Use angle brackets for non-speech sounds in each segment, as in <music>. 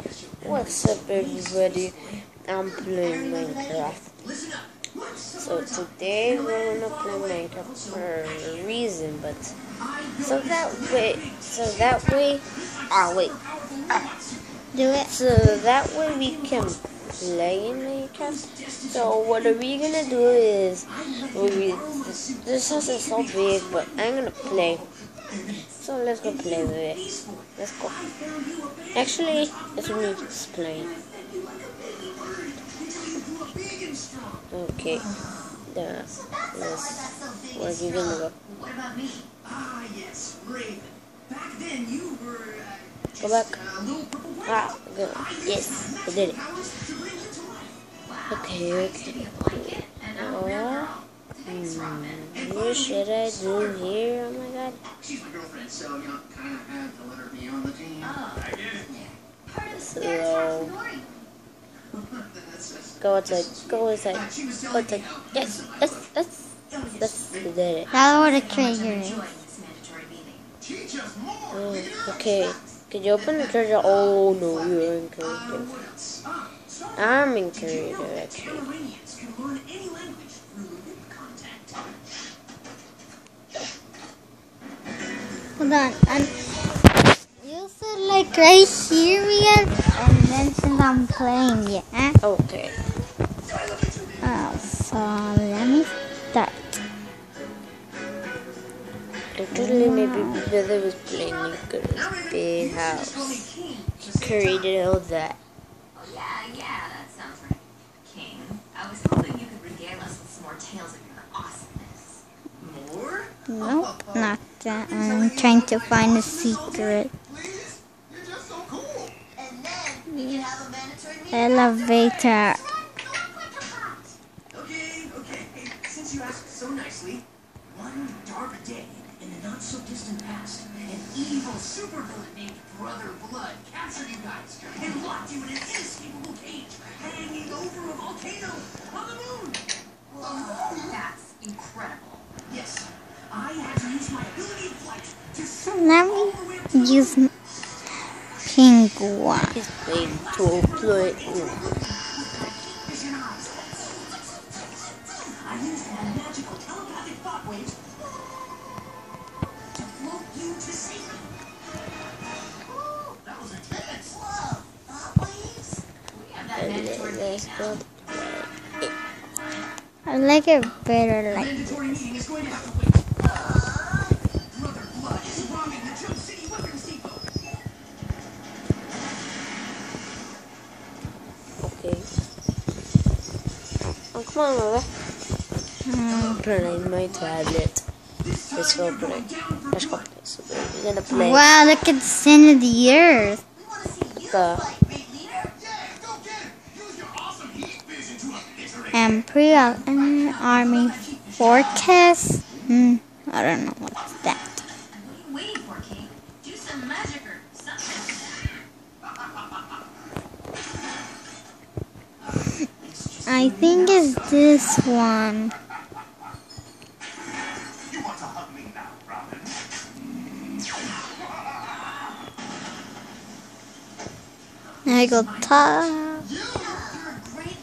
What's up everybody? I'm playing Minecraft. So today we're gonna play Minecraft for a reason, but so that way, so that way, ah wait, Do it. so that way we can play in Minecraft. So what are we gonna do is, we, this house is so big, but I'm gonna play. So let's go play with it. Let's go. Actually, it's me playing. Okay. Where are you gonna go? What about me? Ah, yes, Raven. Back then you were Go back. Ah, good. Yes, I did it. Okay, okay. Oh, girl. Thanks, Robin. What should I do here? Oh my god. she's my girlfriend, so you know, kind of had to let her be on the team. Oh. I get it. Part of the So- spirit trap story. <laughs> That's just- Go outside. Go inside. Uh, she Go outside. me Yes, yes, yes. That's we did it. That's what a I'm treasure is. enjoying this mandatory meeting. Teach us more, Oh, okay. Can you open the treasure? Oh no, you're in Uh, creative. what else? Ah, sorry. I'm in Did you know creative that actually. Hold on. I'm, you said like right here again, and then since I'm playing, yeah. Okay. Oh, so let me start. Actually, maybe brother was playing Nico's big house. He created all that. Oh, yeah, yeah, that sounds right. King, I was hoping you could regale us with some more tales of your awesomeness. More? No, not that. I'm trying to find a secret elevator. You asked so nicely, one dark day in the not so distant past, an evil named Brother Blood captured you guys and locked you in an inescapable cage hanging over a volcano on the moon. That's incredible. The use penguin. He's playing to play. I used my magical telepathic My tablet. Let's go. Let's go. So we're gonna play Wow, look at the center of the earth. The And pre army forecast. Hmm, I don't know what's that. What are you waiting for, King? Do some magic or something. I think it's this one. You want to hug me now, Robin? I go top. You're a great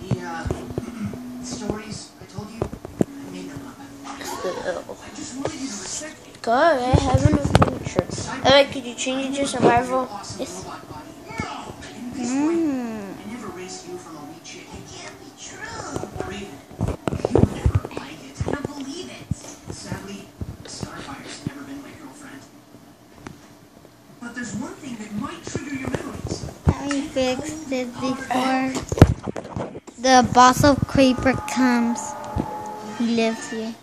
leader. The, stories I told you, I made them up. I just wanted you to respect me. Go ahead, have an adventure. Alright, could you change it to survival? Yes. robot there's one thing that might trigger your memories. Before the boss of Creeper comes. He lives here.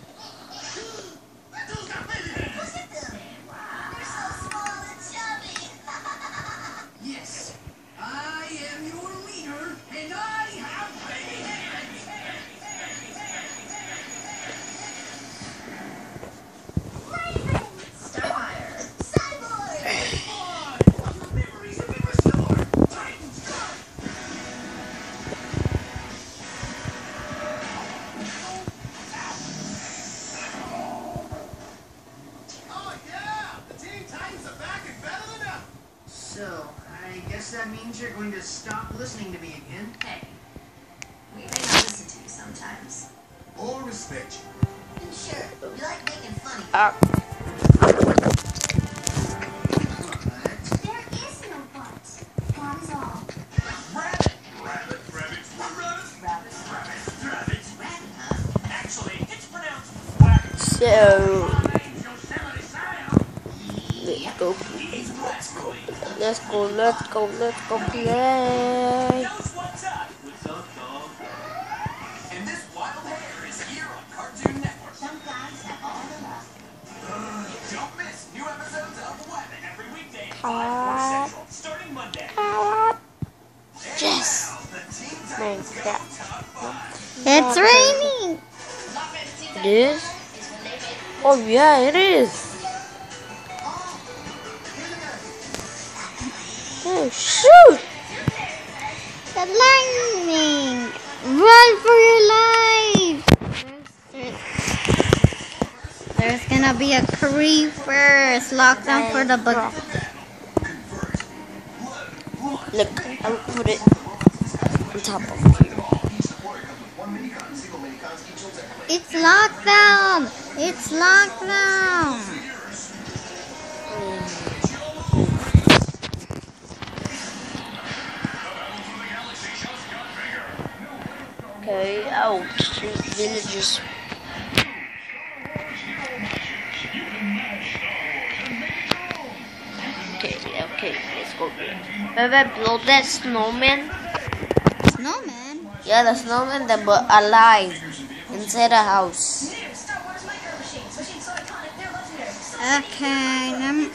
So let's go. Let's go. Let's go. Let's go play. Knows what's up. What's up, dog? And this wild hair is here on Cartoon Network. Some guys have all the luck. Don't miss new episodes of Wabbit every weekday at 5. Central, starting Monday. And Yes. now, the Teen Oh yeah, it is. Oh shoot! The lightning. Run for your life. There's gonna be a creeper. It's locked down for the bug. Look, I'll put it on top of here. It's locked down. It's locked down. Okay, oh, shoot, villagers. Okay, okay, let's go. Remember, blow that snowman? Snowman. Yeah, the snowman that but alive inside a house. Okay, num-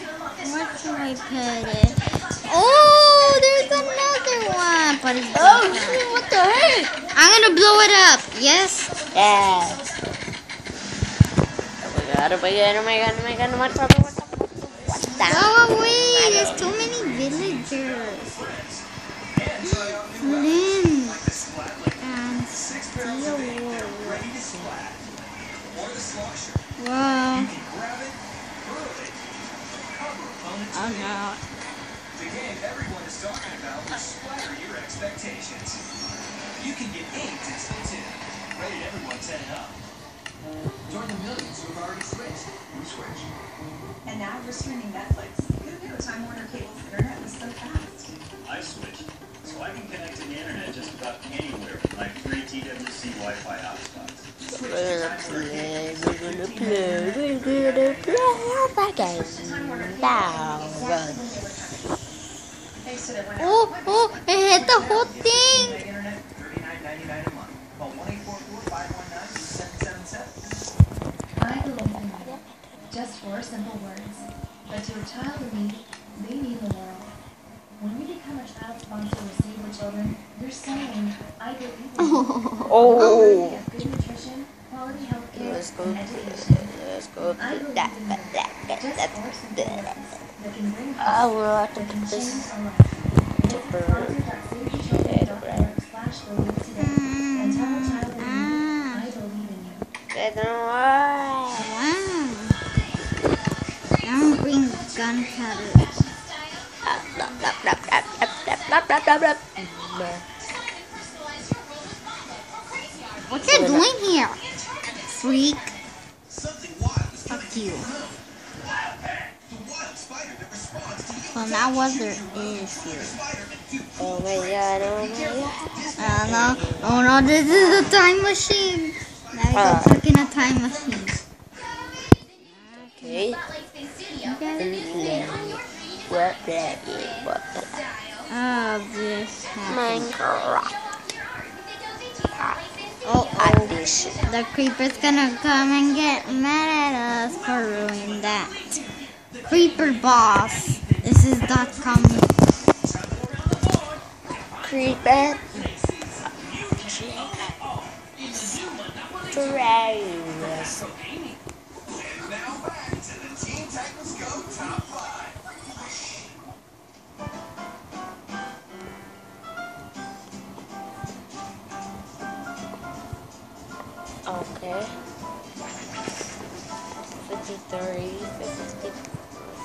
where should I put it? Oh, there's another one, but it's Oh different. shoot, what the heck? I'm gonna blow it up. Yes. Yeah. Oh my god, oh my god, oh my god, oh my god, what the what the what the Go away. There's too many villagers. Flint and steel wool. Whoa. Oh no. The game everyone is talking about will splatter your expectations. You can get AIDS in Splatoon. Rated everyone 10 and up. Join the millions who have already switched. Who switched? And now we're streaming Netflix. Who knew Time Warner Cable's internet was so fast? I switched, so I can connect to the internet just about anywhere with my free TWC Wi-Fi hotspots. We're gonna play, we're gonna play, we're gonna play. Thanks to Oh, oh, it hit the whole thing. Meg Internet, $39.99 a month. Call 1-844-519-777. I believe in you. Just four simple words. But to a child in need, they mean the world. When you become a child sponsor with Save the Children, you're saying, I believe in you. Oh. Of good nutrition, quality health care, Let's go. and education. Let's go. I believe That, in that, you. that, that, Just that, four simple that. words that can bring I hope, will have to that can put change this. a life. Visit sponsor.savethechildren.org slash believe today and tell a child in need, I believe in you. I don't know why. Wow. Now bring gunpowder. What you doing here? Freak. Something wild is Fuck you. Well, now what there is here. Oh my god, oh my god. Oh no, oh no, this is a time machine. Now we go Ah. stuck in a time machine. Okay. What that is, what Oh, this happened. Minecraft Oh, edition. the creeper's gonna come and get mad at us for ruining that. Creeper boss. Is dot com. Creeper. Trailers. And now back to the Teen Titans Go Top 5. Okay. 53, 50,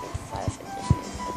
55, 56,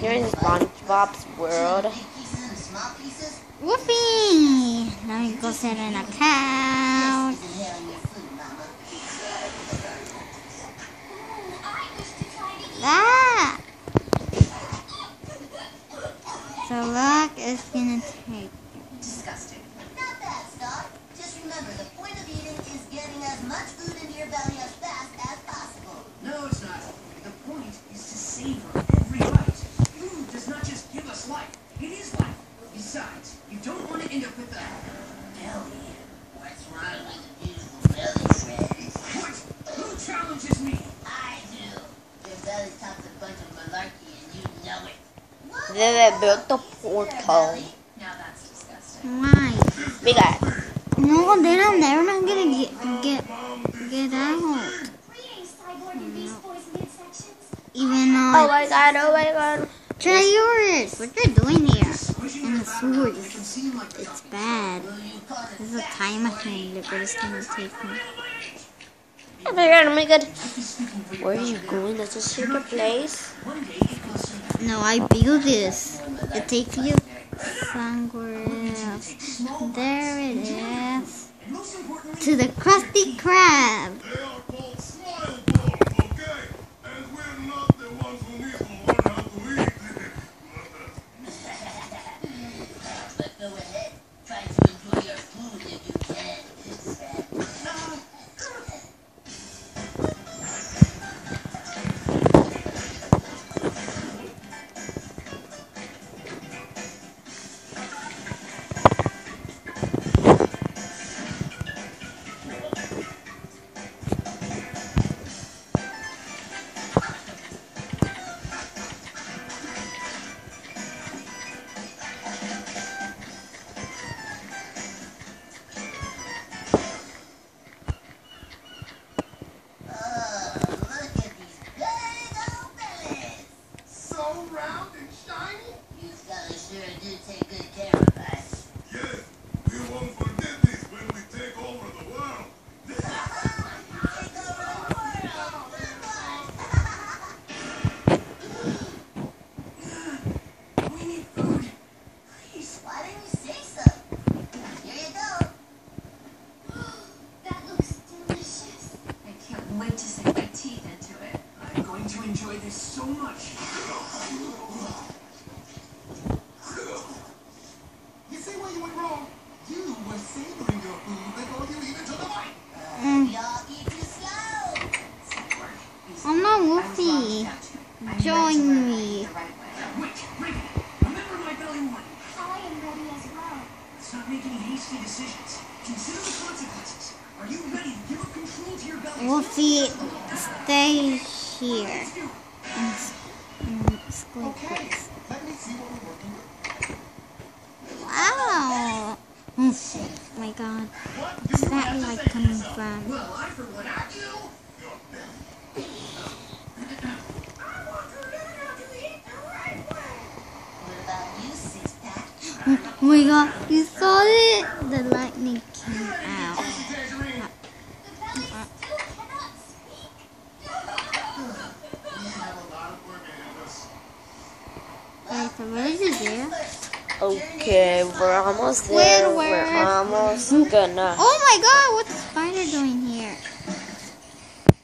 You're in SpongeBob's world. Whoopee! Let me go sit in a couch. Ah! So look, it's gonna built the portal. Now that's disgusting. Why? Big guy. No, they're not, they're not gonna get get get out. Greetings, Cyborg and Beast Boys midsections. Even Oh my god, oh my god. try yours. What you're doing here? And the back sword. It can seem like the It's bad. Will you call it This is a time machine. What it's gonna take me. Oh my god, oh my god. I've been speaking for Where are you going? That's a secret place. now. One day it will see No, I built this. It takes you somewhere else. There it is. To the Krusty Krab. So round and shiny? You fellas sure do take good care of us. Yes, we won't forget this when we take over the world. Take over the world. we need food. Please. Why didn't you say so? Here you go. That looks delicious. I can't wait to sink my teeth into it. I'm going to enjoy this so much. You see where you went wrong? You were savoring your food before you even took a bite. Mm. Y'all eat too slow. Cyborg. You Oh no, I was wrong Woofy. about you. I'm meant to Join me. The right. Wait, Ricky. Remember my belly warning. I am ready as well. Let's not make any hasty decisions. Consider the consequences. Are you ready to give up control to your belly? Wolfie, stay here. Let's do. And, and school please. Let me see what we're working with. Wow. Oh my god. What What's that like coming from? Well, I for one Not you, your belly. What about you, six pack? Oh my god, you saw it? The lightning came out. Tangerine. The belly still cannot speak. We have a lot of work ahead of us. Wait, so what you? Okay, we're almost there. We're almost gonna. Oh my god, what's the spider doing here?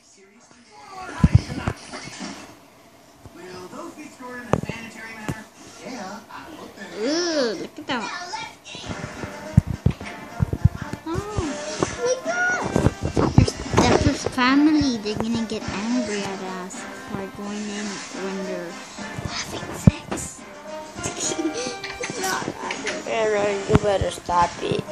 Seriously? Will those be stored in a sanitary manner? Yeah, I looked at it. Ooh, look at that. Oh, my god. Your Stepper's family, they're gonna get angry at us for going in when they're having sex. Aaron, you better stop it.